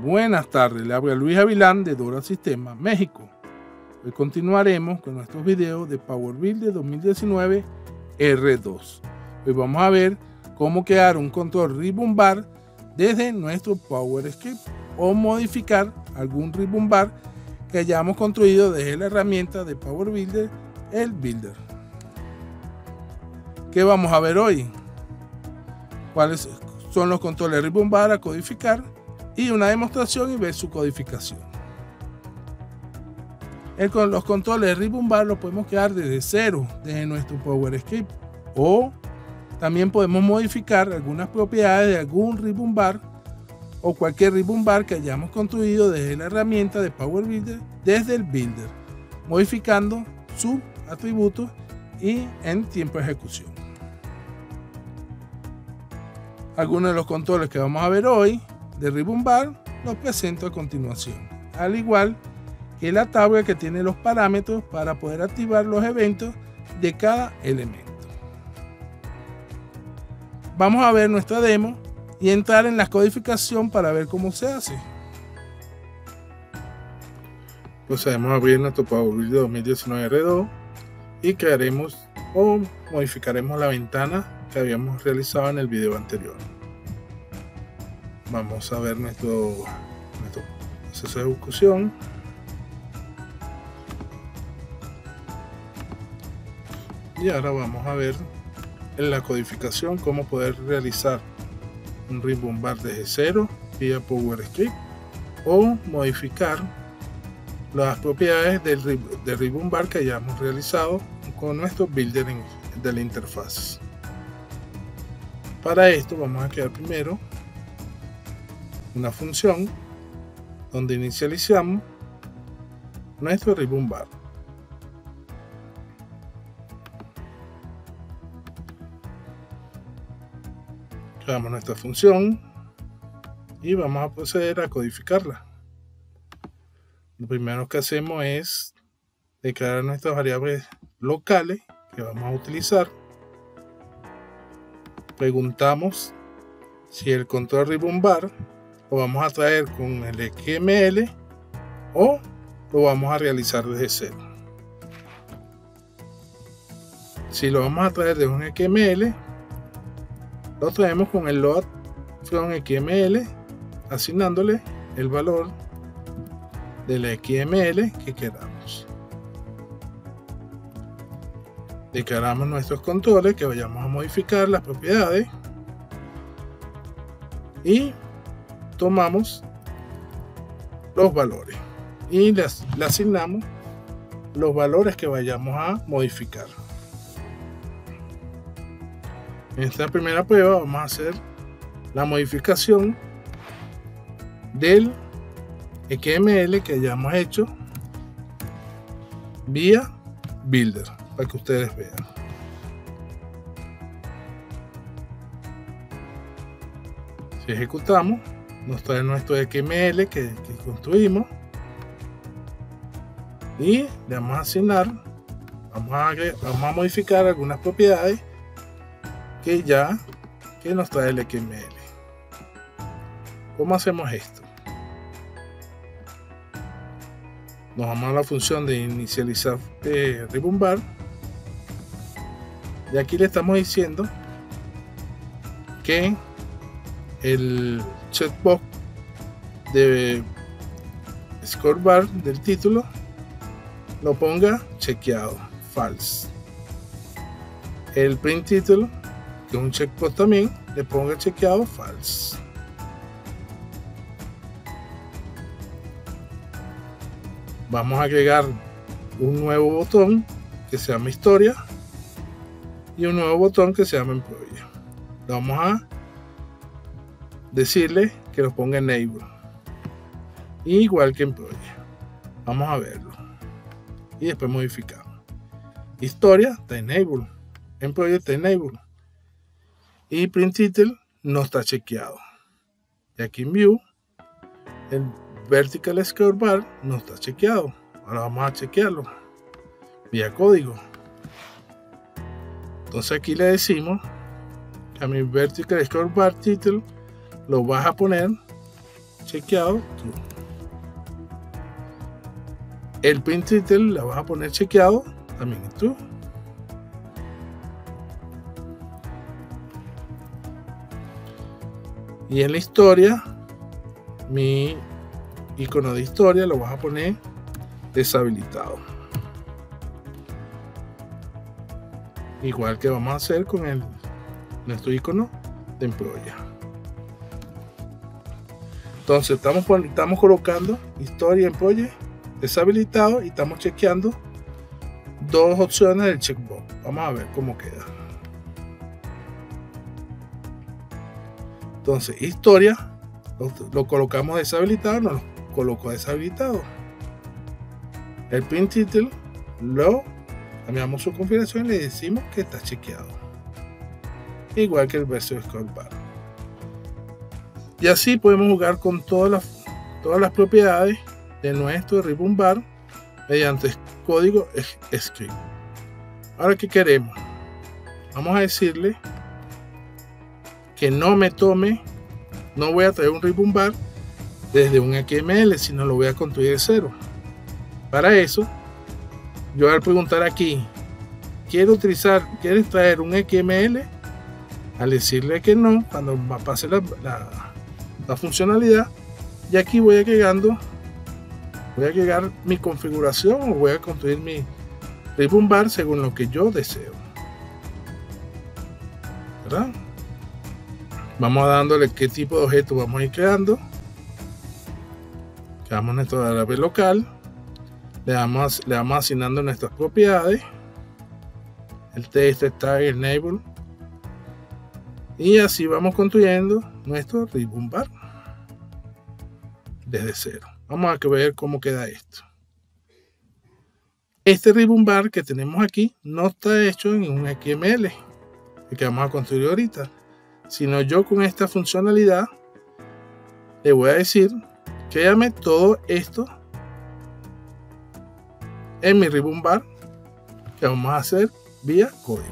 Buenas tardes, le habla Luis Avilán de Dora Sistema, México. Hoy continuaremos con nuestros videos de Power Build de 2019 R2. Hoy vamos a ver cómo crear un control Ribbon desde nuestro Power Script o modificar algún Ribbon que hayamos construido desde la herramienta de Power Builder, el Builder. ¿Qué vamos a ver hoy? ¿Cuáles son los controles Ribbon a codificar? Y una demostración y ver su codificación. El, los controles de Ribbon Bar los podemos crear desde cero, desde nuestro PowerScript. O también podemos modificar algunas propiedades de algún Ribbon Bar o cualquier Ribbon Bar que hayamos construido desde la herramienta de Power Builder, desde el Builder, modificando sus atributos y en tiempo de ejecución. Algunos de los controles que vamos a ver hoy de Ribbon Bar los presento a continuación, al igual que la tabla que tiene los parámetros para poder activar los eventos de cada elemento. Vamos a ver nuestra demo y entrar en la codificación para ver cómo se hace. Procedemos a abrir nuestro PowerBuild 2019 R2 y crearemos o modificaremos la ventana que habíamos realizado en el video anterior vamos a ver nuestro, proceso de ejecución y ahora vamos a ver en la codificación cómo poder realizar un ribbon bar desde cero vía PowerScript o modificar las propiedades del, del ribbon bar que hayamos realizado con nuestro builder de la interfaz. Para esto vamos a crear primero una función donde inicializamos nuestro ribbon bar. Creamos nuestra función y vamos a proceder a codificarla. Lo primero que hacemos es declarar nuestras variables locales que vamos a utilizar. Preguntamos si el control ribbon bar lo vamos a traer con el XML o lo vamos a realizar desde cero. Si lo vamos a traer de un XML, lo traemos con el load from XML, asignándole el valor del XML que queramos. Declaramos nuestros controles que vayamos a modificar las propiedades y tomamos los valores y le, asignamos los valores que vayamos a modificar. En esta primera prueba vamos a hacer la modificación del XML que hayamos hecho vía Builder para que ustedes vean. Si ejecutamos, trae nuestro XML que, construimos. Y le vamos a asignar vamos a, vamos a modificar algunas propiedades que ya que nos trae el XML ¿cómo hacemos esto? nos vamos a la función de inicializar eh, ribbon bar y aquí le estamos diciendo que el checkbox de scorebar del título lo ponga chequeado, false. El print título, que es un checkbox también, le ponga chequeado, false. Vamos a agregar un nuevo botón que se llama historia y un nuevo botón que se llama employee. Vamos a decirle que lo ponga en igual que en project. Vamos a verlo. Y después modificamos. Historia está enable en project está enable y print title no está chequeado. Y aquí en view el vertical scroll bar no está chequeado. Ahora vamos a chequearlo. Vía código. Entonces aquí le decimos que a mi vertical scroll bar title lo vas a poner chequeado. El print title la vas a poner chequeado también true. Y en la historia, mi icono de historia lo vas a poner deshabilitado. Igual que vamos a hacer con el nuestro icono de employer. Entonces estamos, estamos colocando historia employee deshabilitado y estamos chequeando dos opciones del checkbox. Vamos a ver cómo queda. Entonces, historia lo, colocamos deshabilitado, no lo coloco deshabilitado. El print title lo cambiamos su configuración y le decimos que está chequeado. Igual que el verso scroll bar. Y así podemos jugar con todas las, todas las propiedades de nuestro ribbon bar mediante código script. Ahora, ¿qué queremos? Vamos a decirle que no me tome, no voy a traer un ribbon bar desde un XML, sino lo voy a construir de cero. Para eso, yo al preguntar aquí, quiero utilizar, ¿quieres traer un XML? Al decirle que no, cuando pase la, la, funcionalidad, y aquí voy agregando, voy a agregar mi configuración o voy a construir mi ribbon bar según lo que yo deseo. ¿Verdad? Vamos dándole qué tipo de objeto vamos a ir creando. Creamos nuestro database local. Le vamos, le vamos asignando nuestras propiedades. El texto está en enable. Y así vamos construyendo nuestro ribbon bar desde cero. Vamos a ver cómo queda esto. Este ribbon bar que tenemos aquí no está hecho en un XML, el que vamos a construir ahorita sino yo con esta funcionalidad le voy a decir créame todo esto en mi ribbon bar que vamos a hacer vía código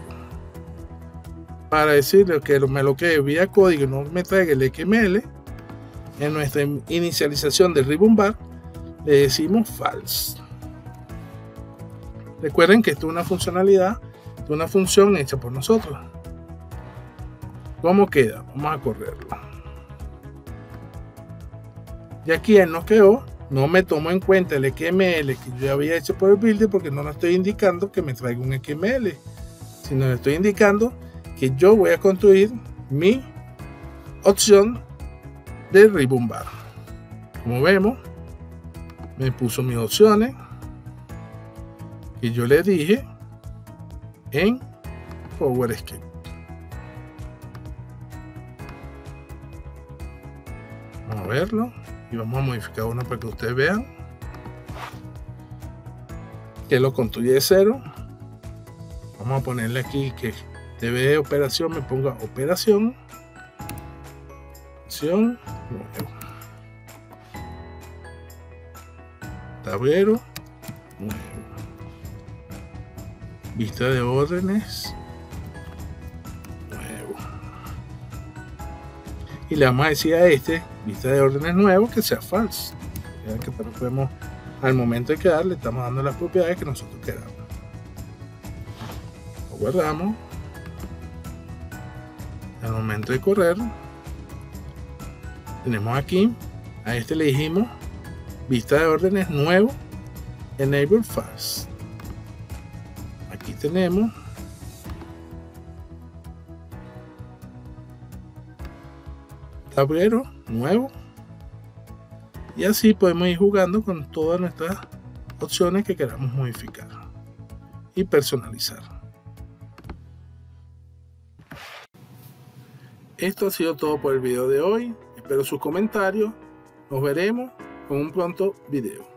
para decirle que me lo que vía código no me traiga el XML en nuestra inicialización del ribbon bar le decimos false recuerden que esto es una funcionalidad una función hecha por nosotros ¿Cómo queda? Vamos a correrlo. Y aquí él nos quedó. No me tomo en cuenta el XML que yo había hecho por el builder porque no le estoy indicando que me traiga un XML, sino le estoy indicando que yo voy a construir mi opción de ribbon bar. Como vemos, me puso mis opciones y yo le dije en PowerScript. Vamos a verlo y vamos a modificar uno para que ustedes vean que lo construye de cero. Vamos a ponerle aquí que debe de operación me ponga operación. Nuevo. Tablero nuevo. Vista de órdenes nuevo. Y le vamos a decir a este vista de órdenes nuevo que sea false. que podemos, al momento de crear, le estamos dando las propiedades que nosotros queramos. Lo guardamos. Al momento de correr, tenemos aquí, a este le dijimos vista de órdenes nuevo, enable false. Aquí tenemos tablero nuevo y así podemos ir jugando con todas nuestras opciones que queramos modificar y personalizar. Esto ha sido todo por el video de hoy. Espero sus comentarios. Nos veremos con un pronto video.